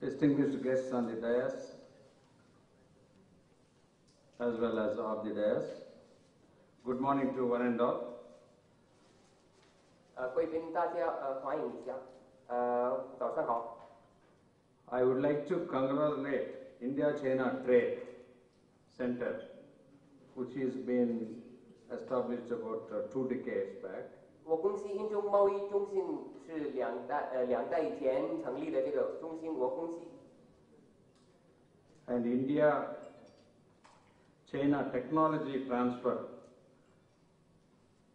distinguished guests on the dais, as well as off the dais. Good morning to one and all. 呃，贵宾大家呃欢迎一下，呃早上好， I would like to congratulate India-China Trade Center, which has been established about uh, two decades back. 我公司英中贸易中心是两代呃两代以前成立的这个中心，我公司 and India China technology transfer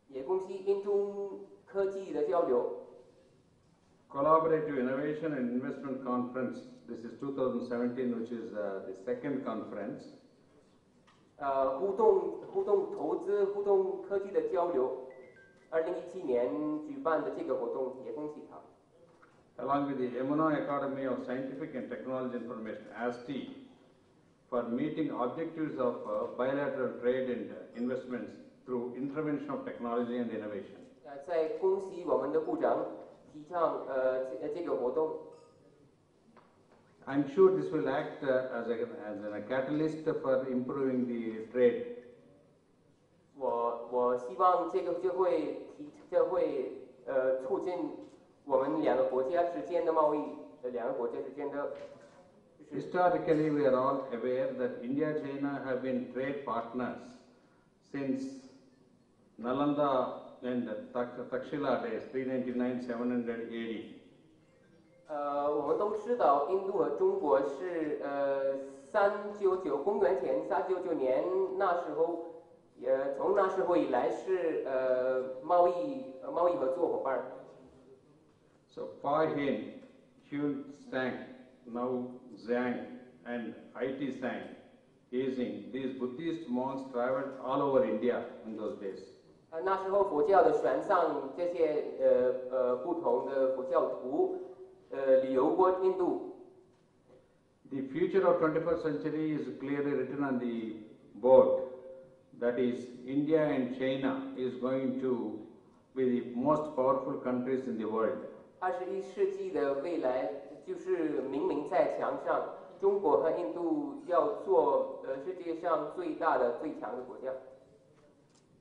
也恭喜英中科技的交流。collaborative innovation and investment conference. This is 2017, which is uh, the second conference. 呃，互动互动投资、互动科技的交流，Along with the Yunnan Academy of Scientific and Technology Information (ASTI) for meeting objectives of uh, bilateral trade and investments through intervention of technology and innovation. I'm sure this will act uh, as, a, as a catalyst for improving the trade 我我希望这个就会提就会呃促进我们两个国家之间的贸易，呃两个国家之间的 Historically, we are all aware that India and China have been trade partners since Nalanda and Tak- Takshila days, 399 700 AD. 呃，我们都知道，印度和中国是呃三九九公元前三九九年那时候，呃从那时候以来是呃贸易呃贸易合作伙伴。So Fa Hin, Hyun Stang, now Zhang and IT Sang, Yizing, these Buddhist monks traveled all over India in those days. 呃，那时候佛教的船上这些呃呃不同的佛教徒呃旅游过印度。The future of 21st century is clearly written on the board. That is, India and China is going to be the most powerful countries in the world. 二十一世纪的未来就是明明在墙上，中国和印度要做呃世界上最大的最强的国家。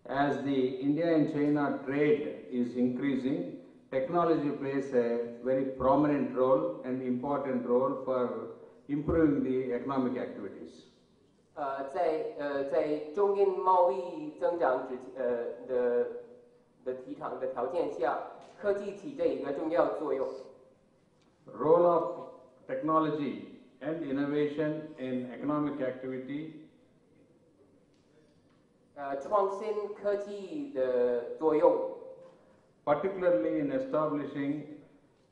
As the India and China trade is increasing, technology plays a very prominent role and important role for improving the economic activities. 呃，在呃在中印贸易增长之呃的的提倡的条件下，科技起着一个重要作用。 Role of technology and innovation in economic activity 呃，创新科技的作用， particularly in establishing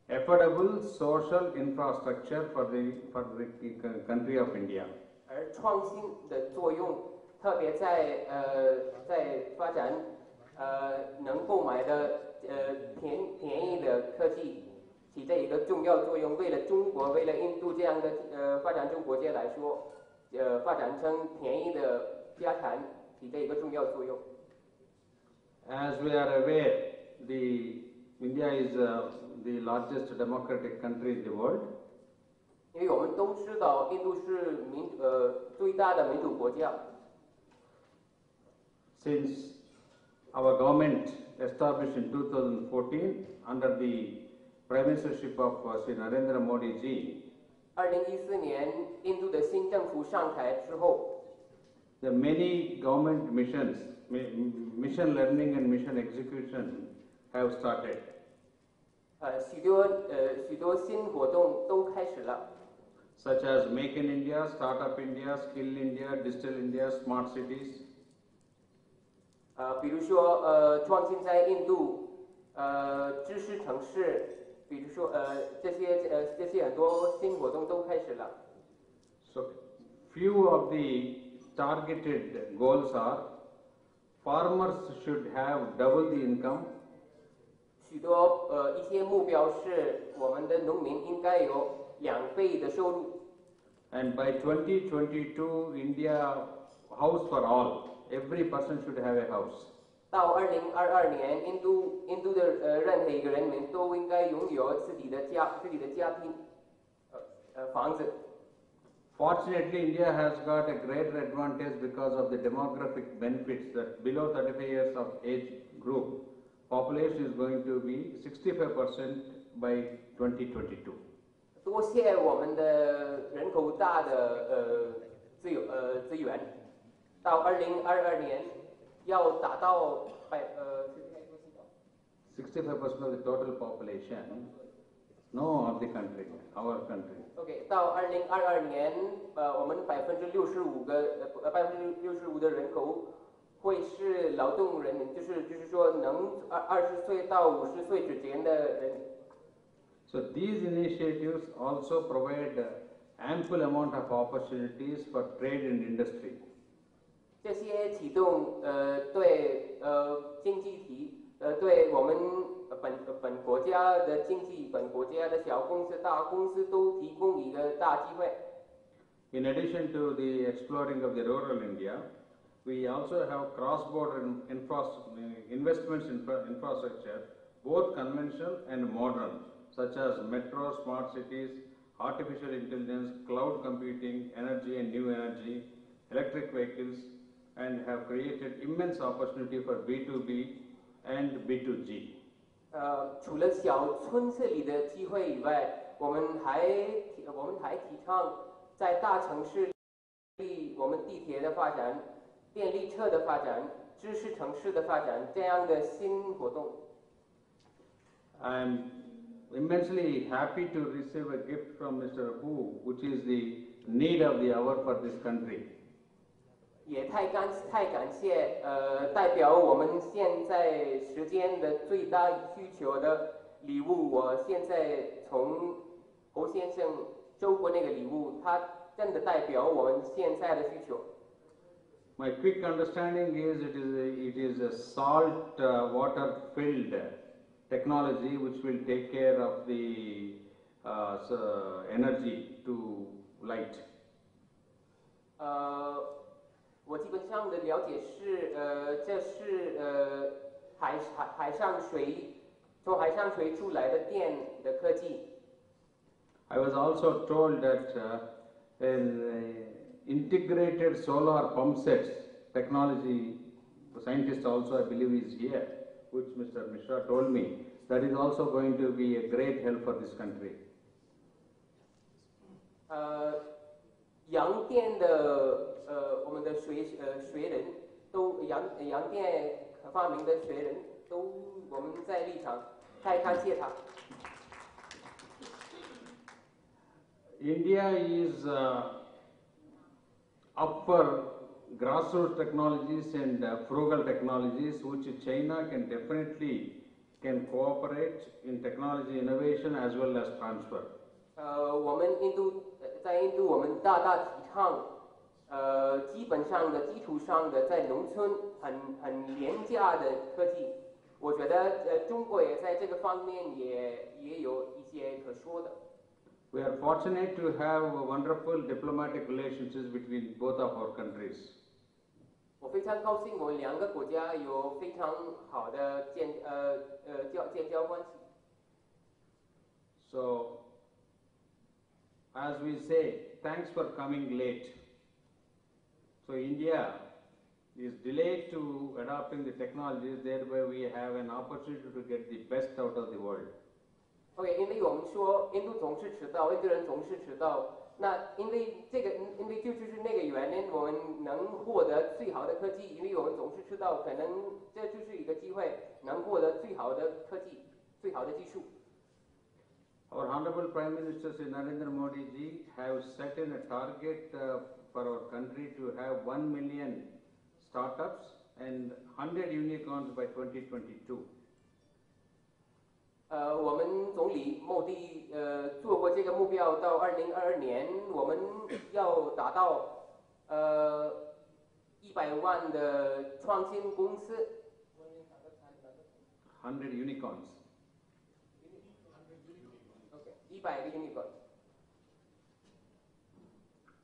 affordable social infrastructure for the, for the country of India. 而创新的作用特别在呃在发展呃能购买的呃便便宜的科技起着一个重要作用。为了中国，为了印度这样的呃发展中国家来说，呃发展成便宜的家产起着一个重要作用。As we are aware, the India is uh, the largest democratic country in the world. 因为我们都知道，印度是民呃最大的民主国家。 Since our government established in 2014 under the Prime Ministership of uh, Sri Narendra Modi ji, 二零一四年，印度的新政府上台之后， the many government missions, mi- mission learning and mission execution have started. 呃，许多呃许多新活动都开始了，such as Make in India, Startup India, Skill India, Digital India, Smart Cities. 呃，比如说呃创新在印度，呃知识城市，比如说呃这些呃这些很多新活动都开始了。So, few of the targeted goals are farmers should have double the income, 许多呃一些目标是我们的农民应该有两倍的收入， and by 2022, India house for all. Every person should have a house. 到二零二二年，印度印度的呃任何一个人民都应该拥有自己的家自己的家庭，呃 呃房子。 Fortunately, India has got a greater advantage because of the demographic benefits that below 35 years of age group, population is going to be 65% by 2022. 多谢我们的人口大的呃资有呃资源，到二零二二年要达到百呃 65% of the total population, no, of the country, our country. OK，到二零二二年，呃，我们百分之六十五个呃百分之六十五的人口 会是劳动人民，就是就是说能二二十岁到五十岁之间的人。So these initiatives also provide uh, ample amount of opportunities for trade and industry. 这些启动，呃，对，呃，经济体，呃，对我们呃本呃本国家的经济、本国家的小公司、大公司都提供一个大机会。In addition to the exploring of the rural India, we also have cross-border in- infras- investments in infra- infrastructure, both conventional and modern, such as metro, smart cities, artificial intelligence, cloud computing, energy and new energy, electric vehicles, and have created immense opportunity for B2B and B2G. 呃，除了小村子里的机会以外，我们还提我们还提倡在大城市里，我们地铁的发展、 电力车的发展、知识城市的发展这样的新活动。I am immensely happy to receive a gift from Mr. Hu, which is the need of the hour for this country. 也太感太感谢，呃，代表我们现在时间的最大需求的礼物。我现在从侯先生收过那个礼物，它真的代表我们现在的需求。My quick understanding is it is a, it is a salt uh, water filled technology which will take care of the uh, so energy to light. 呃，我基本上的了解是，呃，这是呃海海海上水从海上水出来的电的科技。 I was also told that uh, an uh, integrated solar pump sets technology, the scientist also I believe is here, which Mr. Mishra told me, that is also going to be a great help for this country. 呃，洋电的呃，我们的学呃学人都洋洋电发明的学人都我们在立场太感谢他。 India is uh, Upper grassroots technologies and frugal technologies which China can definitely can cooperate in technology innovation as well as transfer. 呃，我们印度在印度我们大大提倡，呃，基本上的基础上的在农村很很廉价的科技。我觉得呃中国也在这个方面也也有一些可说的。We are fortunate to have wonderful diplomatic relationships between both of our countries. 我非常高兴，我们两个国家有非常好的建呃呃交建交关系。 So, as we say, thanks for coming late. So, India is delayed to adopting the technologies, thereby we have an opportunity to get the best out of the world. OK，因为我们说印度总是迟到，印度人总是迟到。那因为这个，因为就就是那个原因，我们能获得最好的科技，因为我们总是迟到，可能这就是一个机会，能获得最好的科技、最好的技术。Our Honorable Prime Minister Sri Narendra Modi ji have set in a target for our country to have 1 million startups and 100 unicorns by 2022. 呃，我们总理莫迪呃做过这个目标，到二零二二年我们要达到呃一百万的创新公司。Hundred unicorns 一百个 unicorn。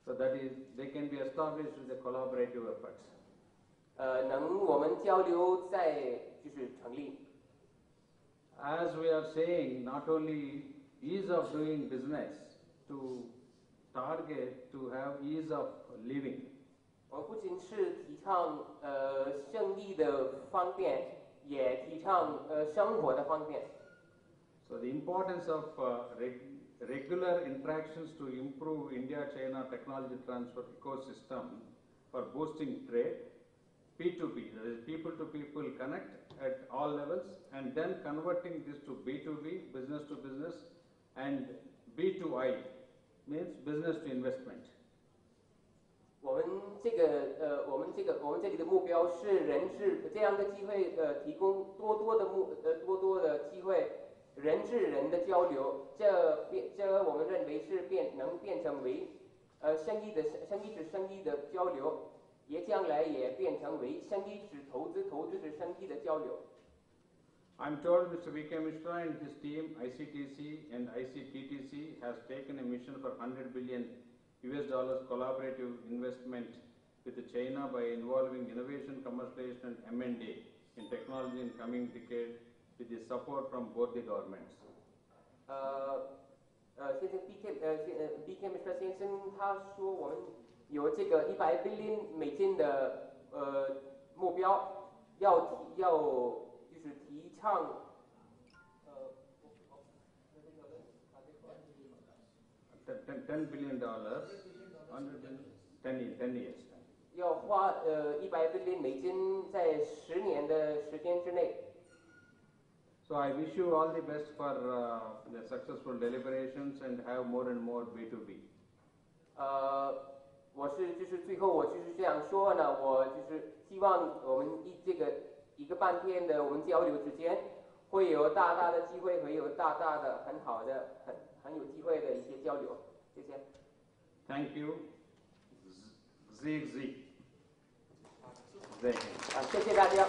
So that is, they can be established with the collaborative efforts. 呃，能我们交流在就是成立。As we are saying, not only ease of doing business to target to have ease of living. 我们不仅是提倡呃生意的方便，也提倡呃生活的方便。 So the importance of uh, reg- regular interactions to improve India-China technology transfer ecosystem for boosting trade, P2P, that is people-to-people connect at all levels, and then converting this to B2B, business to business, and B2I, means business to investment. 我们这个呃，我们这个我们这里的目标是人质这样的机会，呃，提供多多的目呃多多的机会，人至人的交流，这变这我们认为是变能变成为呃生意的生意是生意的交流， 也将来也变成为生意是投资，投资是生意的交流。 I'm told Mr. V.K. Mishra and his team, ICTC and ICTTC, has taken a mission for 100 billion US dollars collaborative investment with China by involving innovation, commercialization and M&A in technology in coming decade with the support from both the governments. 呃呃，现在 B K 呃现呃 B K Mr 先生他说我们 有这个一百 billion 美金的呃目标，要提要就是提倡呃 Ten- ten- 10 billion dollars, 100 billion, 10 years, 10 years. 要花呃一百 billion 美金在十年的时间之内。 So I wish you all the best for uh, the successful deliberations and have more and more B2B. 呃， 我是就是最后我就是这样说呢，我就是希望我们一这个一个半天的我们交流之间，会有大大的机会，会有大大的很好的很很有机会的一些交流，谢谢。Thank you. Z- Zig. Zig. 啊，谢谢大家。